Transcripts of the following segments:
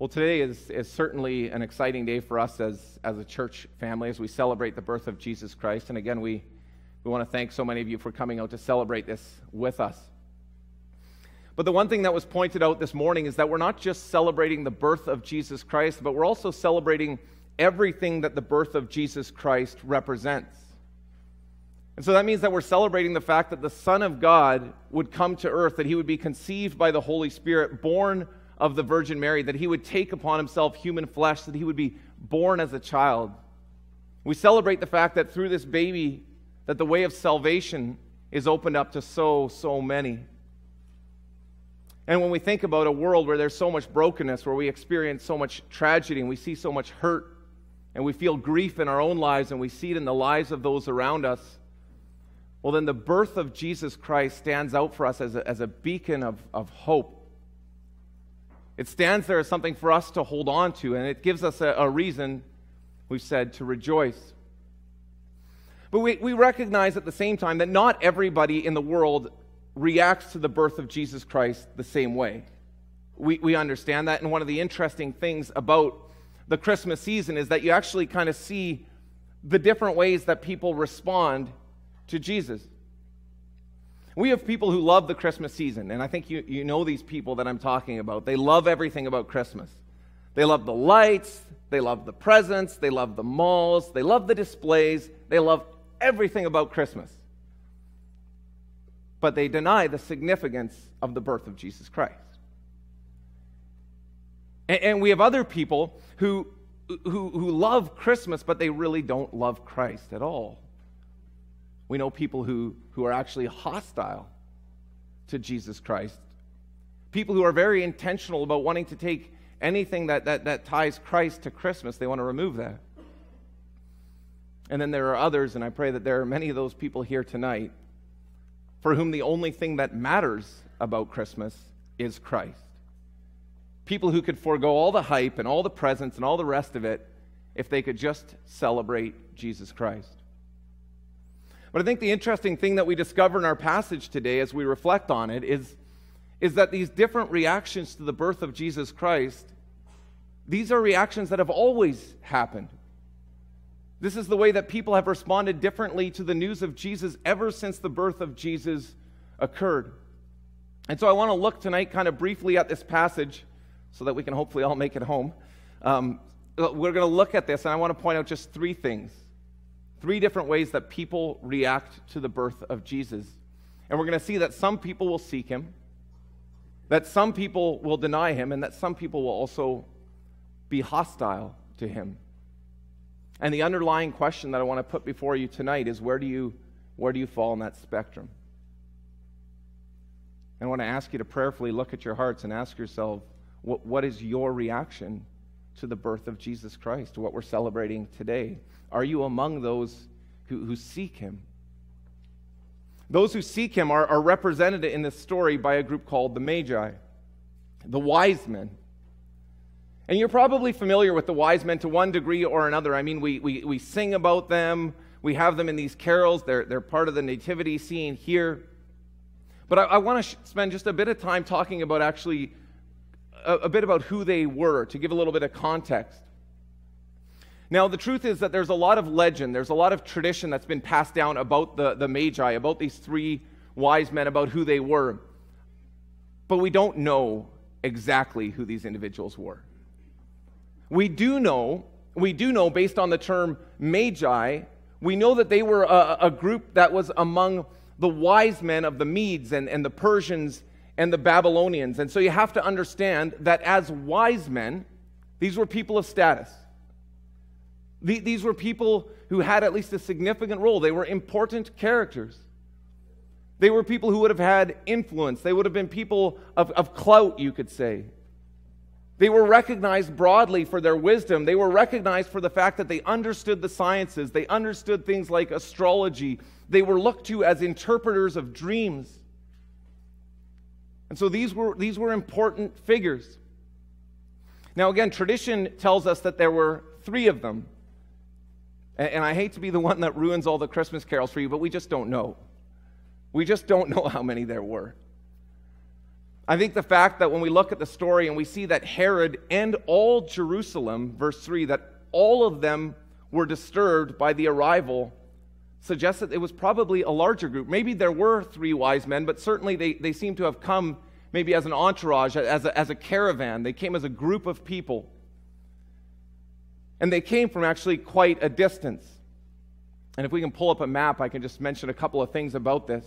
Well, today is, is certainly an exciting day for us as, as a church family as we celebrate the birth of Jesus Christ. And again, we, we want to thank so many of you for coming out to celebrate this with us. But the one thing that was pointed out this morning is that we're not just celebrating the birth of Jesus Christ, but we're also celebrating everything that the birth of Jesus Christ represents. And so that means that we're celebrating the fact that the Son of God would come to earth, that he would be conceived by the Holy Spirit, born of the Virgin Mary, that he would take upon himself human flesh, that he would be born as a child. We celebrate the fact that through this baby, that the way of salvation is opened up to so, so many. And when we think about a world where there's so much brokenness, where we experience so much tragedy, and we see so much hurt, and we feel grief in our own lives, and we see it in the lives of those around us, well, then the birth of Jesus Christ stands out for us as a, as a beacon of, of hope it stands there as something for us to hold on to, and it gives us a, a reason, we've said, to rejoice. But we, we recognize at the same time that not everybody in the world reacts to the birth of Jesus Christ the same way. We, we understand that, and one of the interesting things about the Christmas season is that you actually kind of see the different ways that people respond to Jesus. We have people who love the Christmas season, and I think you, you know these people that I'm talking about. They love everything about Christmas. They love the lights, they love the presents, they love the malls, they love the displays, they love everything about Christmas. But they deny the significance of the birth of Jesus Christ. And, and we have other people who, who, who love Christmas, but they really don't love Christ at all. We know people who, who are actually hostile to Jesus Christ. People who are very intentional about wanting to take anything that, that, that ties Christ to Christmas, they want to remove that. And then there are others, and I pray that there are many of those people here tonight for whom the only thing that matters about Christmas is Christ. People who could forego all the hype and all the presents and all the rest of it if they could just celebrate Jesus Christ. But I think the interesting thing that we discover in our passage today as we reflect on it is, is that these different reactions to the birth of Jesus Christ, these are reactions that have always happened. This is the way that people have responded differently to the news of Jesus ever since the birth of Jesus occurred. And so I want to look tonight kind of briefly at this passage so that we can hopefully all make it home. Um, we're going to look at this, and I want to point out just three things three different ways that people react to the birth of Jesus. And we're going to see that some people will seek him, that some people will deny him, and that some people will also be hostile to him. And the underlying question that I want to put before you tonight is where do you, where do you fall in that spectrum? And I want to ask you to prayerfully look at your hearts and ask yourself, what, what is your reaction to the birth of Jesus Christ, what we're celebrating today? Are you among those who, who seek him? Those who seek him are, are represented in this story by a group called the Magi, the wise men. And you're probably familiar with the wise men to one degree or another. I mean, we, we, we sing about them, we have them in these carols, they're, they're part of the nativity scene here. But I, I want to sh- spend just a bit of time talking about actually a, a bit about who they were to give a little bit of context. Now, the truth is that there's a lot of legend, there's a lot of tradition that's been passed down about the, the Magi, about these three wise men, about who they were. But we don't know exactly who these individuals were. We do know, we do know based on the term Magi, we know that they were a, a group that was among the wise men of the Medes and, and the Persians and the Babylonians. And so you have to understand that as wise men, these were people of status. These were people who had at least a significant role. They were important characters. They were people who would have had influence. They would have been people of, of clout, you could say. They were recognized broadly for their wisdom. They were recognized for the fact that they understood the sciences. They understood things like astrology. They were looked to as interpreters of dreams. And so these were, these were important figures. Now, again, tradition tells us that there were three of them. And I hate to be the one that ruins all the Christmas carols for you, but we just don't know. We just don't know how many there were. I think the fact that when we look at the story and we see that Herod and all Jerusalem, verse 3, that all of them were disturbed by the arrival suggests that it was probably a larger group. Maybe there were three wise men, but certainly they, they seem to have come maybe as an entourage, as a, as a caravan. They came as a group of people. And they came from actually quite a distance. And if we can pull up a map, I can just mention a couple of things about this.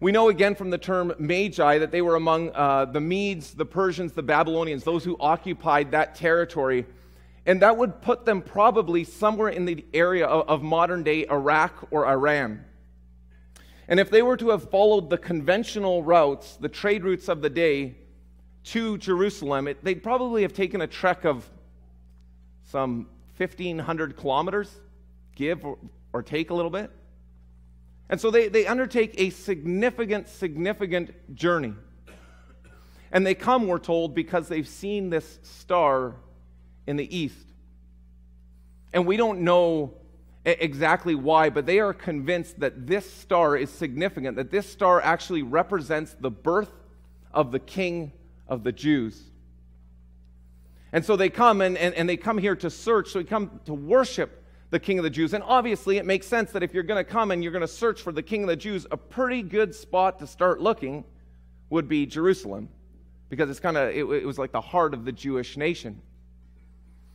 We know again from the term Magi that they were among uh, the Medes, the Persians, the Babylonians, those who occupied that territory. And that would put them probably somewhere in the area of, of modern day Iraq or Iran. And if they were to have followed the conventional routes, the trade routes of the day to Jerusalem, it, they'd probably have taken a trek of some 1,500 kilometers, give or, or take a little bit. And so they, they undertake a significant, significant journey. And they come, we're told, because they've seen this star in the east. And we don't know exactly why, but they are convinced that this star is significant, that this star actually represents the birth of the king of the Jews. And so they come and, and, and they come here to search, so they come to worship the king of the Jews. And obviously, it makes sense that if you're going to come and you're going to search for the king of the Jews, a pretty good spot to start looking would be Jerusalem, because it's kind of, it, it, was like the heart of the Jewish nation.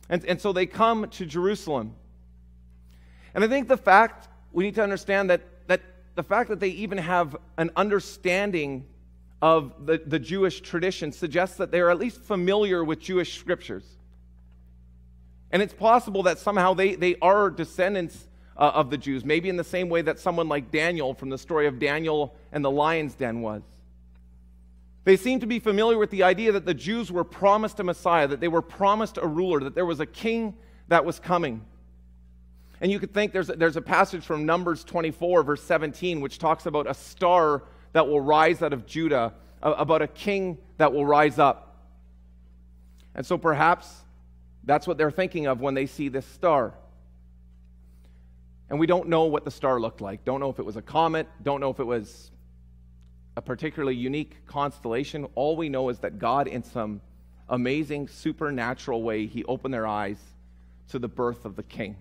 And, and so they come to Jerusalem. And I think the fact, we need to understand that, that the fact that they even have an understanding of the, the Jewish tradition suggests that they're at least familiar with Jewish scriptures. And it's possible that somehow they, they are descendants uh, of the Jews, maybe in the same way that someone like Daniel from the story of Daniel and the lion's den was. They seem to be familiar with the idea that the Jews were promised a Messiah, that they were promised a ruler, that there was a king that was coming. And you could think there's a, there's a passage from Numbers 24, verse 17, which talks about a star that will rise out of Judah, about a king that will rise up. And so perhaps that's what they're thinking of when they see this star. And we don't know what the star looked like. Don't know if it was a comet, don't know if it was a particularly unique constellation. All we know is that God, in some amazing supernatural way, He opened their eyes to the birth of the King.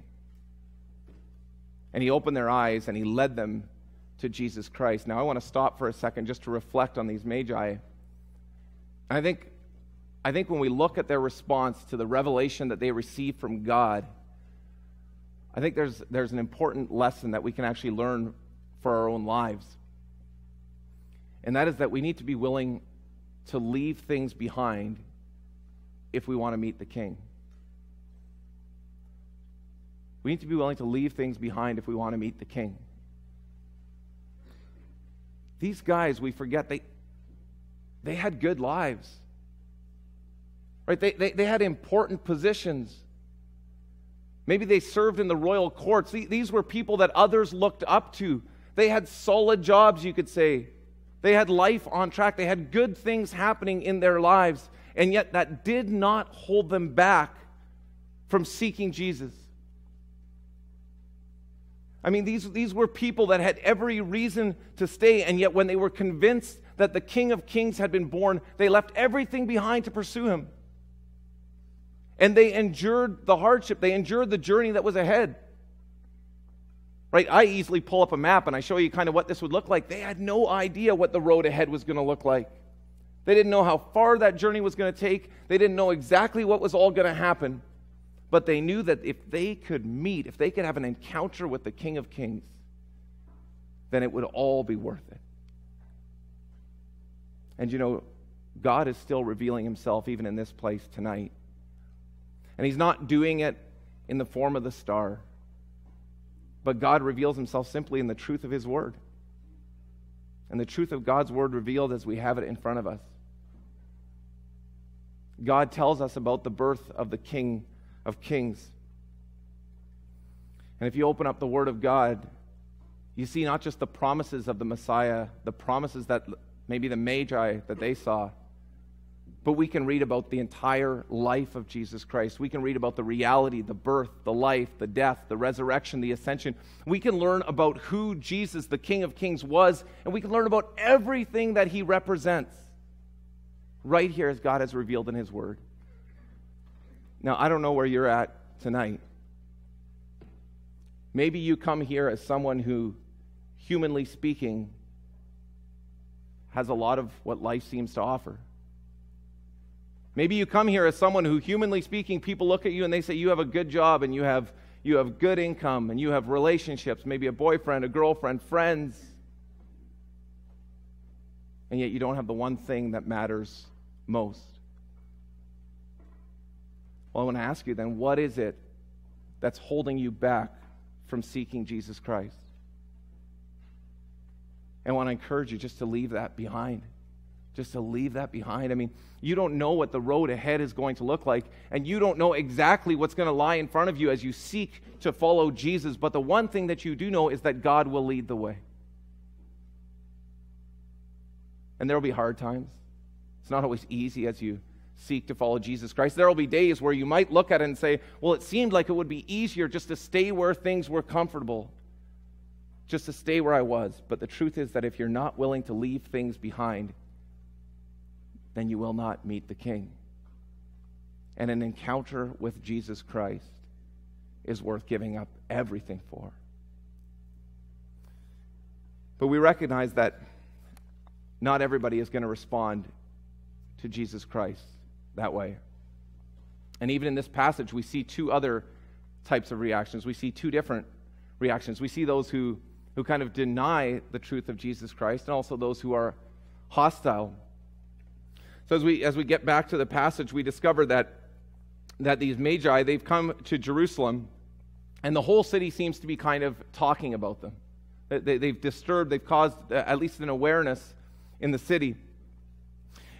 And He opened their eyes and He led them to Jesus Christ. Now, I want to stop for a second just to reflect on these magi. I think I think when we look at their response to the revelation that they received from God, I think there's, there's an important lesson that we can actually learn for our own lives. And that is that we need to be willing to leave things behind if we want to meet the King. We need to be willing to leave things behind if we want to meet the King. These guys, we forget, they, they had good lives. Right? They, they, they had important positions. Maybe they served in the royal courts. These were people that others looked up to. They had solid jobs, you could say. They had life on track. They had good things happening in their lives. And yet, that did not hold them back from seeking Jesus. I mean, these, these were people that had every reason to stay, and yet, when they were convinced that the King of Kings had been born, they left everything behind to pursue him. And they endured the hardship, they endured the journey that was ahead. Right? I easily pull up a map and I show you kind of what this would look like. They had no idea what the road ahead was going to look like. They didn't know how far that journey was going to take. They didn't know exactly what was all going to happen. But they knew that if they could meet, if they could have an encounter with the King of Kings, then it would all be worth it. And you know, God is still revealing himself even in this place tonight. And he's not doing it in the form of the star, but God reveals himself simply in the truth of his word. And the truth of God's word revealed as we have it in front of us. God tells us about the birth of the King of Kings. And if you open up the Word of God, you see not just the promises of the Messiah, the promises that maybe the Magi that they saw, but we can read about the entire life of Jesus Christ. We can read about the reality, the birth, the life, the death, the resurrection, the ascension. We can learn about who Jesus, the King of Kings, was, and we can learn about everything that he represents. right here as God has revealed in His Word. Now, I don't know where you're at tonight. Maybe you come here as someone who, humanly speaking, has a lot of what life seems to offer. Maybe you come here as someone who, humanly speaking, people look at you and they say you have a good job and you have, you have good income and you have relationships, maybe a boyfriend, a girlfriend, friends. And yet you don't have the one thing that matters most. Well, I want to ask you then, what is it that's holding you back from seeking Jesus Christ? And I want to encourage you just to leave that behind just to leave that behind. I mean, you don't know what the road ahead is going to look like, and you don't know exactly what's going to lie in front of you as you seek to follow Jesus. But the one thing that you do know is that God will lead the way. And there will be hard times. It's not always easy as you seek to follow Jesus Christ. There will be days where you might look at it and say, well, it seemed like it would be easier just to stay where things were comfortable, just to stay where I was. But the truth is that if you're not willing to leave things behind, then you will not meet the King. And an encounter with Jesus Christ is worth giving up everything for. But we recognize that not everybody is going to respond to Jesus Christ that way. And even in this passage, we see two other types of reactions. We see two different reactions. We see those who, who kind of deny the truth of Jesus Christ, and also those who are hostile so as we as we get back to the passage, we discover that that these magi they've come to Jerusalem, and the whole city seems to be kind of talking about them. They, they've disturbed, they've caused uh, at least an awareness in the city.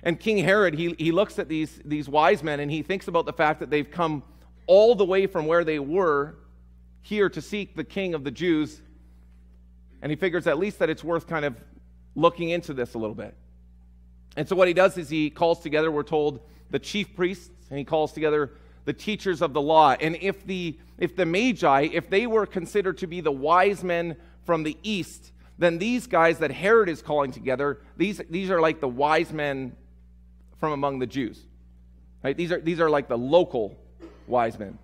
And King Herod, he, he looks at these, these wise men and he thinks about the fact that they've come all the way from where they were here to seek the king of the Jews. And he figures at least that it's worth kind of looking into this a little bit. And so what he does is he calls together, we're told, the chief priests, and he calls together the teachers of the law. And if the if the magi, if they were considered to be the wise men from the east, then these guys that Herod is calling together, these these are like the wise men from among the Jews. Right? These are these are like the local wise men.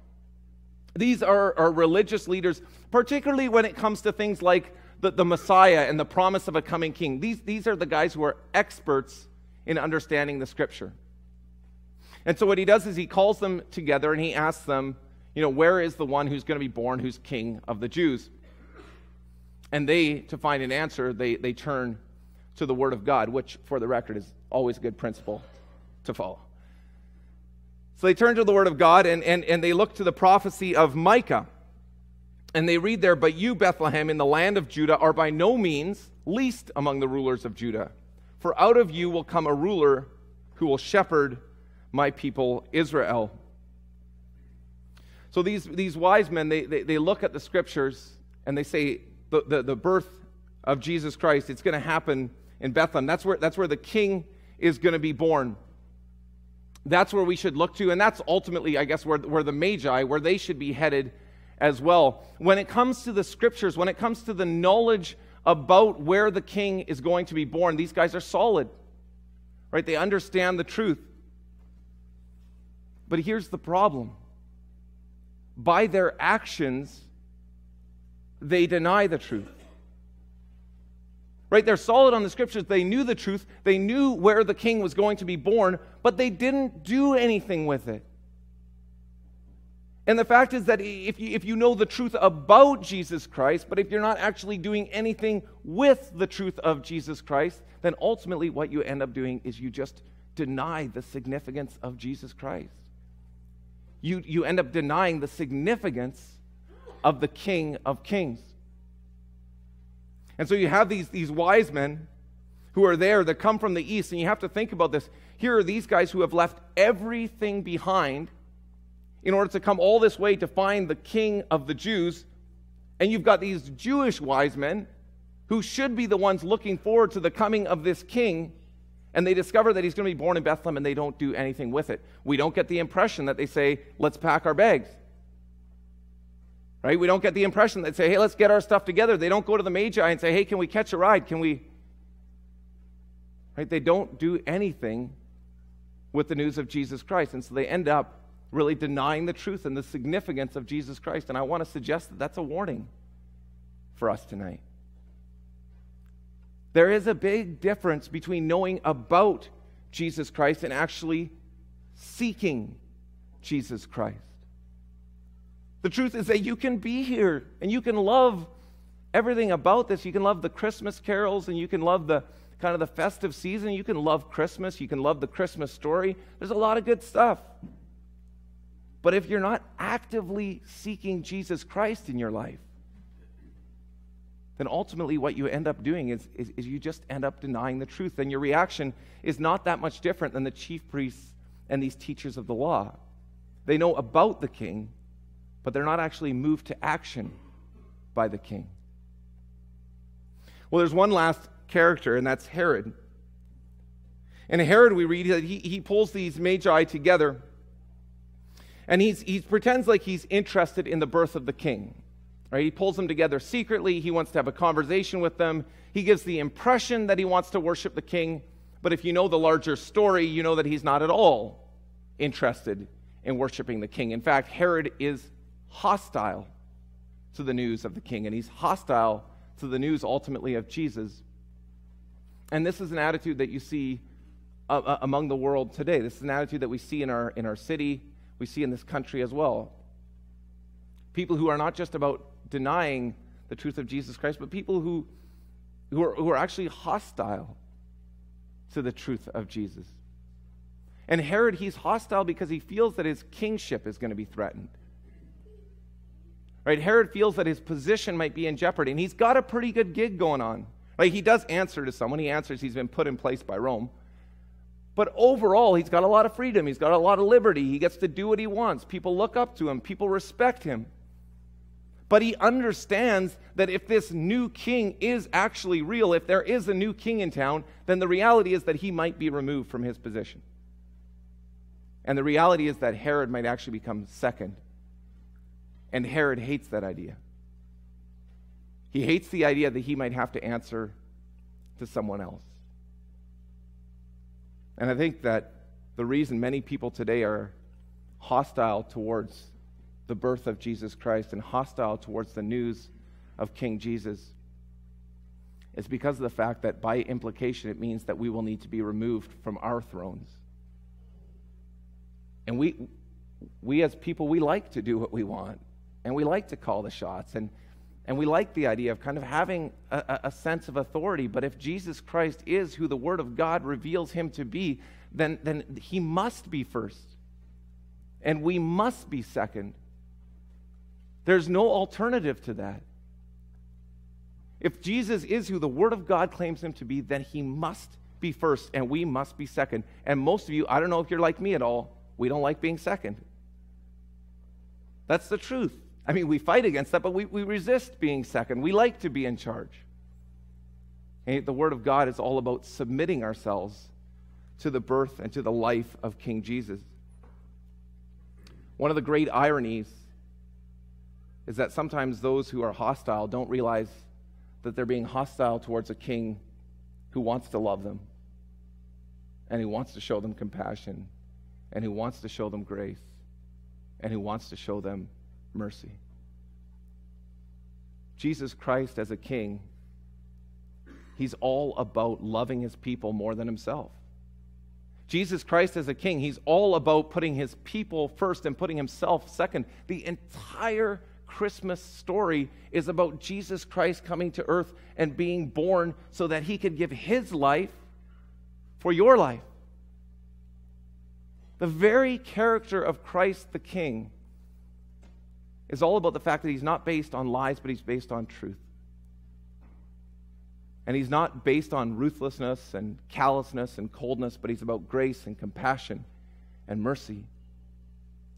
These are, are religious leaders, particularly when it comes to things like the, the Messiah and the promise of a coming king. These, these are the guys who are experts in understanding the scripture. And so what he does is he calls them together and he asks them, you know, where is the one who's going to be born who's king of the Jews? And they, to find an answer, they, they turn to the word of God, which, for the record, is always a good principle to follow. So they turn to the word of God and, and, and they look to the prophecy of Micah. And they read there, But you, Bethlehem, in the land of Judah, are by no means least among the rulers of Judah. For out of you will come a ruler who will shepherd my people Israel. So these, these wise men, they, they, they look at the scriptures and they say, the, the, the birth of Jesus Christ, it's going to happen in Bethlehem. That's where, that's where the king is going to be born. That's where we should look to. And that's ultimately, I guess, where, where the Magi, where they should be headed as well. When it comes to the scriptures, when it comes to the knowledge about where the king is going to be born. These guys are solid, right? They understand the truth. But here's the problem by their actions, they deny the truth. Right? They're solid on the scriptures. They knew the truth. They knew where the king was going to be born, but they didn't do anything with it. And the fact is that if you, if you know the truth about Jesus Christ, but if you're not actually doing anything with the truth of Jesus Christ, then ultimately what you end up doing is you just deny the significance of Jesus Christ. You, you end up denying the significance of the King of Kings. And so you have these, these wise men who are there that come from the east, and you have to think about this. Here are these guys who have left everything behind in order to come all this way to find the king of the Jews. And you've got these Jewish wise men who should be the ones looking forward to the coming of this king. And they discover that he's going to be born in Bethlehem and they don't do anything with it. We don't get the impression that they say, let's pack our bags. Right? We don't get the impression that they say, hey, let's get our stuff together. They don't go to the Magi and say, hey, can we catch a ride? Can we? Right? They don't do anything with the news of Jesus Christ. And so they end up really denying the truth and the significance of Jesus Christ. And I want to suggest that that's a warning for us tonight. There is a big difference between knowing about Jesus Christ and actually seeking Jesus Christ. The truth is that you can be here and you can love everything about this. You can love the Christmas carols and you can love the kind of the festive season. You can love Christmas. You can love the Christmas story. There's a lot of good stuff. But if you're not actively seeking Jesus Christ in your life, then ultimately what you end up doing is, is, is, you just end up denying the truth. And your reaction is not that much different than the chief priests and these teachers of the law. They know about the king, but they're not actually moved to action by the king. Well, there's one last character, and that's Herod. And Herod, we read that he, he pulls these magi together, and he's, he pretends like he's interested in the birth of the king. Right? He pulls them together secretly. He wants to have a conversation with them. He gives the impression that he wants to worship the king. But if you know the larger story, you know that he's not at all interested in worshiping the king. In fact, Herod is hostile to the news of the king, and he's hostile to the news ultimately of Jesus. And this is an attitude that you see uh, uh, among the world today. This is an attitude that we see in our, in our city, we see in this country as well. People who are not just about denying the truth of Jesus Christ, but people who, who, are, who are actually hostile to the truth of Jesus. And Herod, he's hostile because he feels that his kingship is going to be threatened. Right? Herod feels that his position might be in jeopardy, and he's got a pretty good gig going on. Like He does answer to someone. He answers he's been put in place by Rome. But overall, he's got a lot of freedom. He's got a lot of liberty. He gets to do what he wants. People look up to him, people respect him. But he understands that if this new king is actually real, if there is a new king in town, then the reality is that he might be removed from his position. And the reality is that Herod might actually become second and Herod hates that idea. He hates the idea that he might have to answer to someone else. And I think that the reason many people today are hostile towards the birth of Jesus Christ and hostile towards the news of King Jesus is because of the fact that by implication it means that we will need to be removed from our thrones. And we, we as people, we like to do what we want and we like to call the shots and and we like the idea of kind of having a, a, sense of authority. But if Jesus Christ is who the Word of God reveals him to be, then, then he must be first. And we must be second. There's no alternative to that. If Jesus is who the Word of God claims him to be, then he must be first and we must be second. And most of you, I don't know if you're like me at all, we don't like being second. That's the truth. I mean, we fight against that, but we, we resist being second. We like to be in charge. And the Word of God is all about submitting ourselves to the birth and to the life of King Jesus. One of the great ironies is that sometimes those who are hostile don't realize that they're being hostile towards a king who wants to love them and who wants to show them compassion and who wants to show them grace and who wants to show them mercy. Jesus Christ as a king, he's all about loving his people more than himself. Jesus Christ as a king, he's all about putting his people first and putting himself second. The entire Christmas story is about Jesus Christ coming to earth and being born so that he could give his life for your life. The very character of Christ the King is all about the fact that he's not based on lies, but he's based on truth. And he's not based on ruthlessness and callousness and coldness, but he's about grace and compassion and mercy,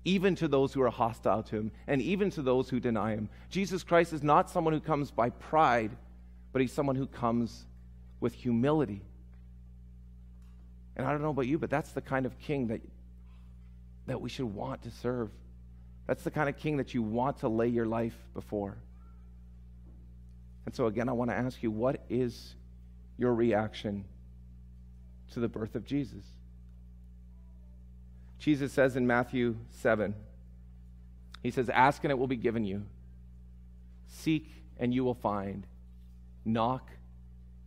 even to those who are hostile to him and even to those who deny him. Jesus Christ is not someone who comes by pride, but he's someone who comes with humility. And I don't know about you, but that's the kind of king that, that we should want to serve. That's the kind of king that you want to lay your life before. And so, again, I want to ask you what is your reaction to the birth of Jesus? Jesus says in Matthew 7, He says, Ask and it will be given you, seek and you will find, knock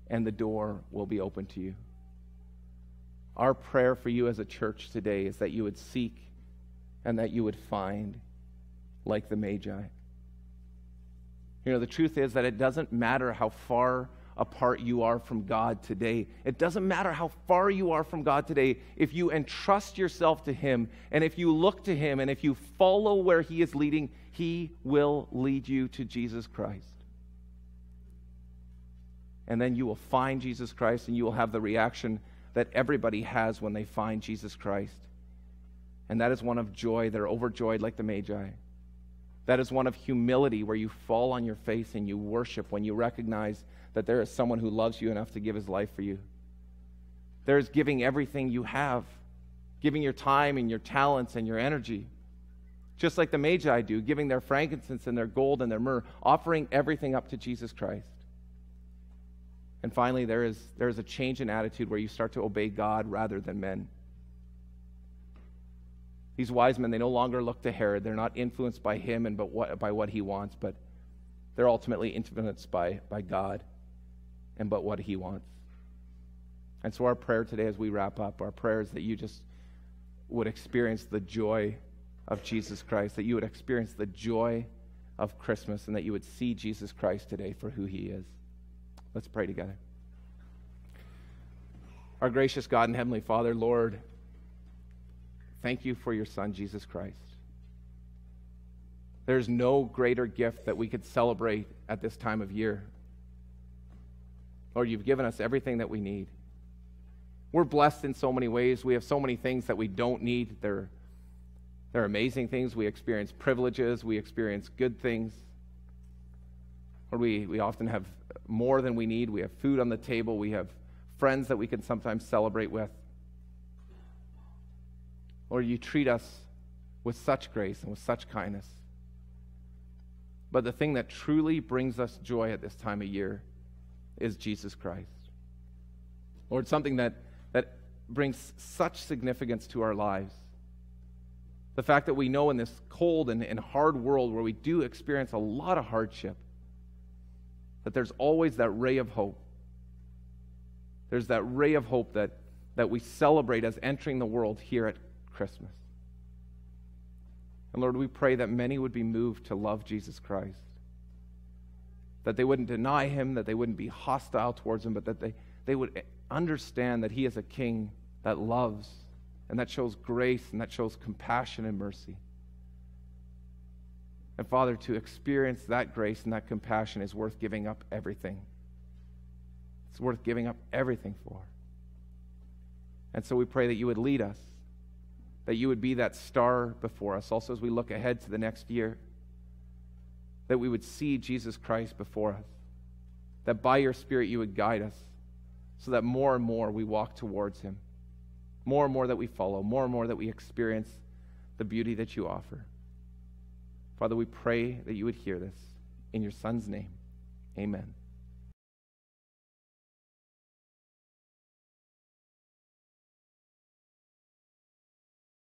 and the door will be open to you. Our prayer for you as a church today is that you would seek and that you would find like the Magi. You know, the truth is that it doesn't matter how far apart you are from God today. It doesn't matter how far you are from God today. If you entrust yourself to Him and if you look to Him and if you follow where He is leading, He will lead you to Jesus Christ. And then you will find Jesus Christ and you will have the reaction that everybody has when they find Jesus Christ. And that is one of joy. They're overjoyed like the Magi. That is one of humility where you fall on your face and you worship when you recognize that there is someone who loves you enough to give his life for you. There is giving everything you have, giving your time and your talents and your energy. Just like the Magi do, giving their frankincense and their gold and their myrrh, offering everything up to Jesus Christ. And finally, there is, there is a change in attitude where you start to obey God rather than men. These wise men, they no longer look to Herod. They're not influenced by him and but what, by what he wants, but they're ultimately influenced by, by God and but what he wants. And so, our prayer today as we wrap up, our prayer is that you just would experience the joy of Jesus Christ, that you would experience the joy of Christmas, and that you would see Jesus Christ today for who he is. Let's pray together. Our gracious God and Heavenly Father, Lord, thank you for your Son, Jesus Christ. There's no greater gift that we could celebrate at this time of year Lord, you've given us everything that we need. We're blessed in so many ways. We have so many things that we don't need. They're, they're amazing things. We experience privileges, we experience good things. Or we, we often have more than we need. We have food on the table, we have friends that we can sometimes celebrate with. Lord, you treat us with such grace and with such kindness. But the thing that truly brings us joy at this time of year is Jesus Christ. Lord, something that, that brings such significance to our lives. The fact that we know in this cold and, and hard world where we do experience a lot of hardship, that there's always that ray of hope. There's that ray of hope that, that we celebrate as entering the world here at Christmas. And Lord, we pray that many would be moved to love Jesus Christ that they wouldn't deny him, that they wouldn't be hostile towards him, but that they, they would understand that he is a king that loves and that shows grace and that shows compassion and mercy. And Father, to experience that grace and that compassion is worth giving up everything. It's worth giving up everything for. And so we pray that you would lead us, that you would be that star before us. Also, as we look ahead to the next year, that we would see Jesus Christ before us, that by your Spirit you would guide us, so that more and more we walk towards him, more and more that we follow, more and more that we experience the beauty that you offer. Father, we pray that you would hear this. In your Son's name, amen.